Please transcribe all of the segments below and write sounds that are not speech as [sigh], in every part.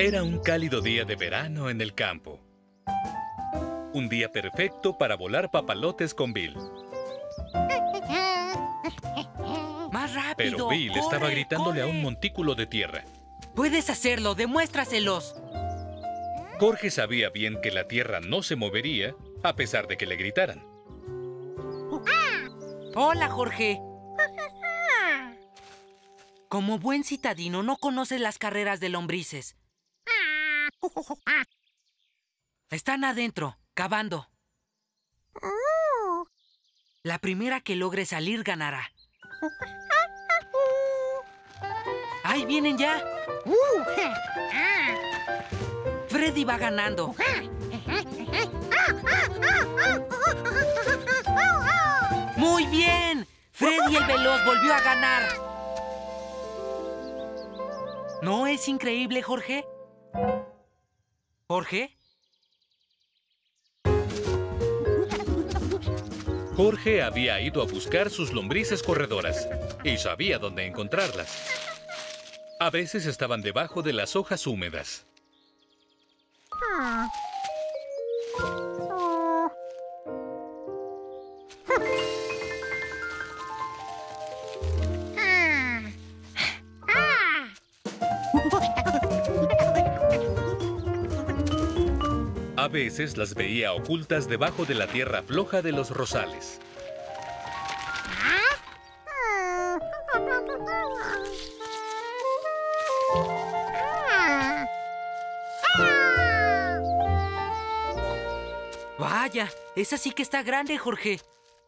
Era un cálido día de verano en el campo. Un día perfecto para volar papalotes con Bill. [laughs] ¡Más rápido! Pero Bill corre, estaba gritándole a un montículo de tierra. Puedes hacerlo, demuéstraselos. Jorge sabía bien que la tierra no se movería a pesar de que le gritaran. Hola, Jorge. Como buen citadino, no conoces las carreras de lombrices. [laughs] Están adentro, cavando. La primera que logre salir ganará. [laughs] ¡Ahí vienen ya! Freddy va ganando. ¡Muy bien! Freddy el veloz volvió a ganar. ¿No es increíble, Jorge? ¿Jorge? Jorge había ido a buscar sus lombrices corredoras y sabía dónde encontrarlas. A veces estaban debajo de las hojas húmedas. A veces las veía ocultas debajo de la tierra floja de los rosales. Vaya, esa sí que está grande, Jorge.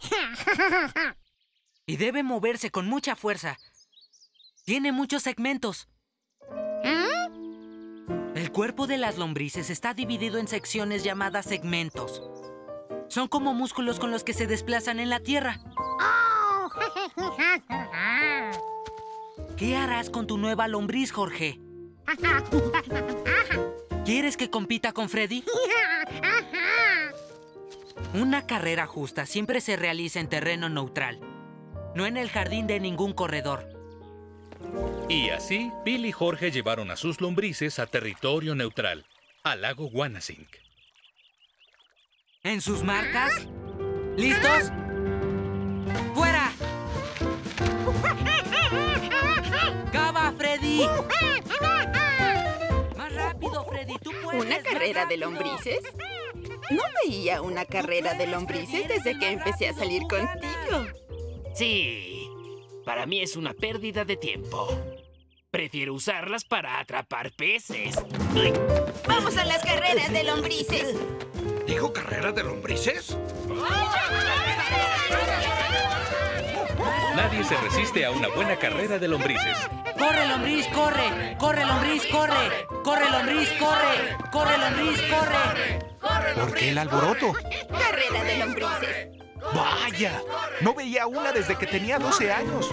[laughs] Y debe moverse con mucha fuerza. Tiene muchos segmentos. Cuerpo de las lombrices está dividido en secciones llamadas segmentos. Son como músculos con los que se desplazan en la tierra. ¿Qué harás con tu nueva lombriz, Jorge? ¿Quieres que compita con Freddy? Una carrera justa siempre se realiza en terreno neutral, no en el jardín de ningún corredor. Y así, Bill y Jorge llevaron a sus lombrices a territorio neutral, al lago Wanasink. ¿En sus marcas? ¿Listos? ¡Fuera! ¡Cava, Freddy! ¡Más rápido, Freddy! ¡Tú puedes! ¿Una carrera de lombrices? No veía una carrera de lombrices desde que empecé a salir contigo. Sí, para mí es una pérdida de tiempo. Prefiero usarlas para atrapar peces. Uy, ¡Vamos a las carreras de lombrices! ¿Dijo carrera de lombrices? Nadie se resiste a una buena carrera de lombrices. ¡Corre, lombriz, corre! ¡Corre, lombriz, corre! ¡Corre, lombriz, corre! ¡Corre, lombriz, corre! ¿Por qué el alboroto? ¡Carrera de lombrices! ¡Vaya! No veía una desde que tenía 12 años.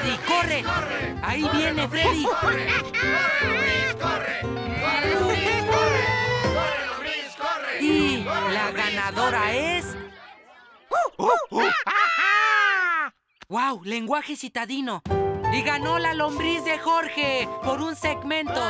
Freddy, corre! ¡Ahí viene Freddy! Y la ganadora es... ¡Wow! Lenguaje citadino. Y ganó la lombriz de Jorge por un segmento.